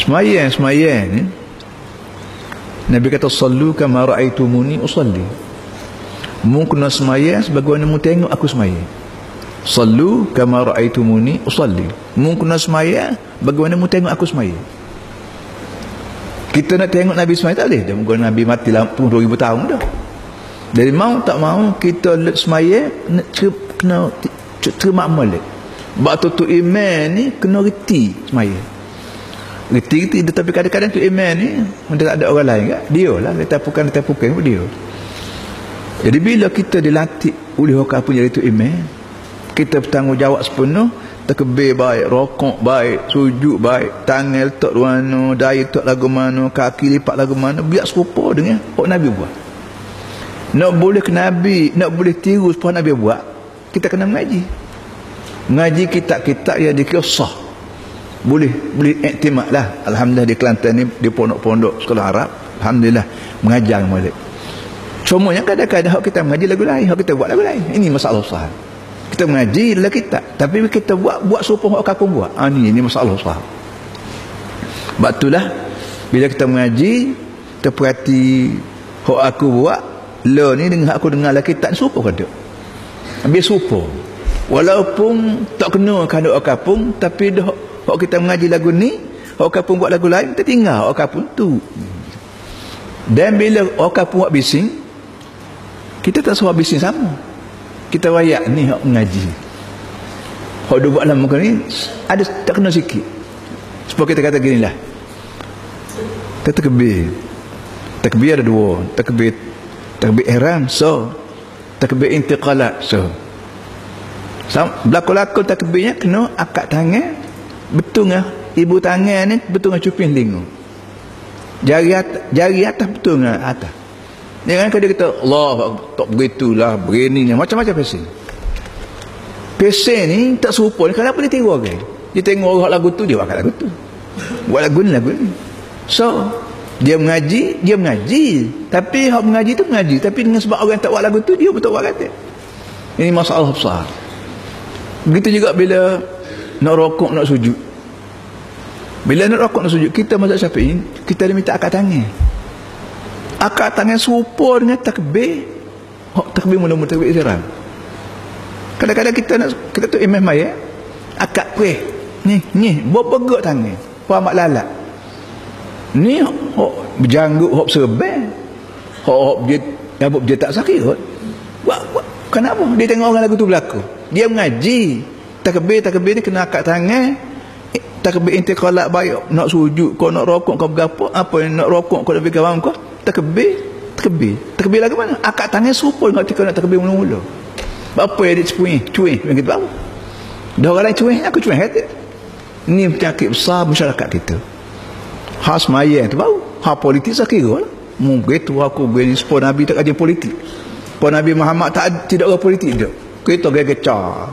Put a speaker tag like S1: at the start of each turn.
S1: semayang semayang ni Nabi kata sallu kama ra'aitumuni usalli. Mu kena semayang sebagaimana mu tengok aku semayang sallu kama ra'aitumuni usalli. Mu kena semayang bagaimana mu tengok aku semayang kita nak tengok Nabi semayang tak boleh. Dia muka Nabi mati lah 2000 tahun dah. Jadi mau tak mau kita let semayang kena terima amal sebab tu iman ni kena reti semayang reti-reti tapi kadang-kadang tu iman ni. Dia tak ada orang lain kan? Dia lah. Dia tapukan dia tapukan pun dia. Jadi bila kita dilatih oleh orang apa jadi tu iman kita bertanggungjawab sepenuh terkebir baik rokok baik sujud baik tangan letak mana daya letak lagu mana kaki lipat lagu mana biar serupa dengan orang Nabi buat. Nak boleh ke Nabi nak boleh tiru supaya Nabi buat kita kena mengaji. Mengaji kitab-kitab yang dikira sah boleh boleh iktimak lah. Alhamdulillah di Kelantan ni di pondok-pondok sekolah Arab. Alhamdulillah mengajar malik cuma yang kadang-kadang kita mengaji lagu lain kita buat lagu lain. Ini masalah usaha. Kita mengaji dalam kitab tapi kita buat buat serupa orang kapung buat. Ha, ni, ini masalah usaha. Sebab itulah bila kita mengaji kita perhati hak aku buat le ni dengan aku dengar lah kitab serupa dia ambil serupa walaupun tak kena kan orang kapung tapi dah hak kita mengaji lagu ni orang kapung buat lagu lain kita tinggal. Orang kapung tu. Dan bila orang kapung buat bising kita tak suruh bising sama. Kita wayak ni hak mengaji. Hak dia buat lama ni ada tak kena sikit. Sebab kita kata gini lah. Kita takbir takbir ada dua. Takbir takbir ihram so. Takbir intiqalat so. Berlaku-laku takbirnya kena akad tangan betul ngah ibu tangan ni betul ngah cuping lingu jari atas, jari atas betul ngah atas Jangan kata kita Allah tak begitulah begini macam-macam pesen. Pesen ni tak serupa ni kenapa dia tengok orang? Dia tengok orang lagu tu dia buat lagu tu. Buat lagu ni lagu ni. So dia mengaji, dia mengaji. Tapi hak mengaji tu mengaji, tapi dengan sebab orang tak buat lagu tu dia betul buat kata. Ini masalah besar. Begitu juga bila nak rokok nak sujud. Bila nak rokok nak sujud, kita mazhab Syafi'i, kita diminta akad tangan. Akad tangan serupa dengan takbir. Oh, takbir mula-mula takbir ihram kadang-kadang kita nak kita tu imam maya akad kuih. Ni ni buat pegak tangan. Puan mak lalat ni hok berjanggut hok sebel hok hok dia apa dia tak sakit hok buat buat. Kenapa? Dia tengok orang lagu tu berlaku. Dia mengaji. Takbir takbir ni kena akad tangan takbir intiqalat baik. Nak sujud kau nak rokok kau berapa apa yang nak rokok kau nak fikir kau takbir takbir. Takbir lagu mana? Akad tangan serupa dengan ketika nak takbir mula-mula. Apa yang dia cuih? Cuih yang kita tahu dah orang lain cuih? Aku cuih kata ni penyakit besar masyarakat kita. Khas maya tu bau ha politik saya kira lah mungkin tu aku beri sepuluh Nabi tak kajian politik. Sepuluh Nabi Muhammad tak tidak ada politik dia. Kita gaya-gaya